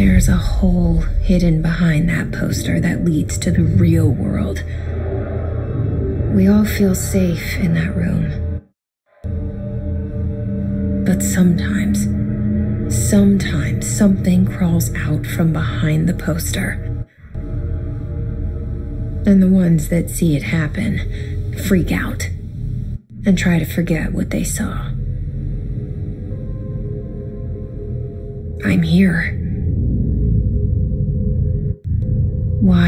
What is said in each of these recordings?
There's a hole hidden behind that poster that leads to the real world. We all feel safe in that room. But sometimes, sometimes something crawls out from behind the poster. And the ones that see it happen freak out and try to forget what they saw. I'm here.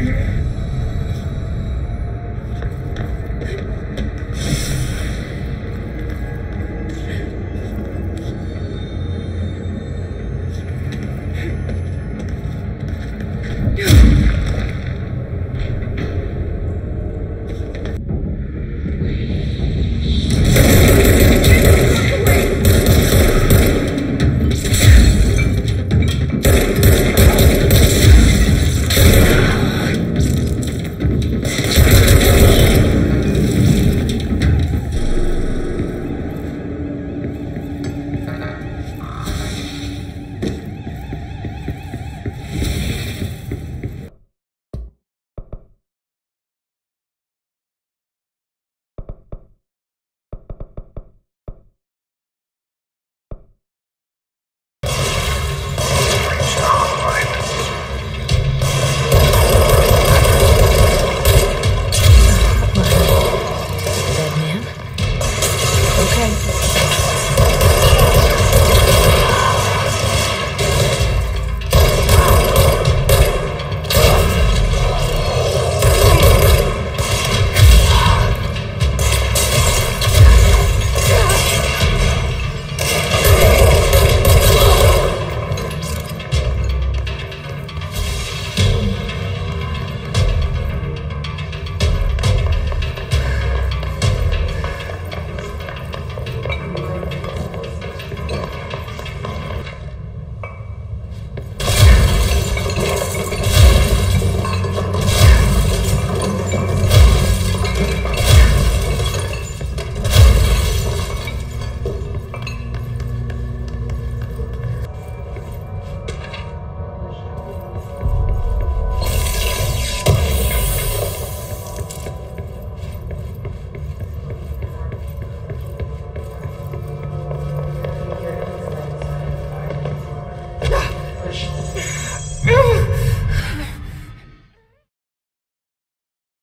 you.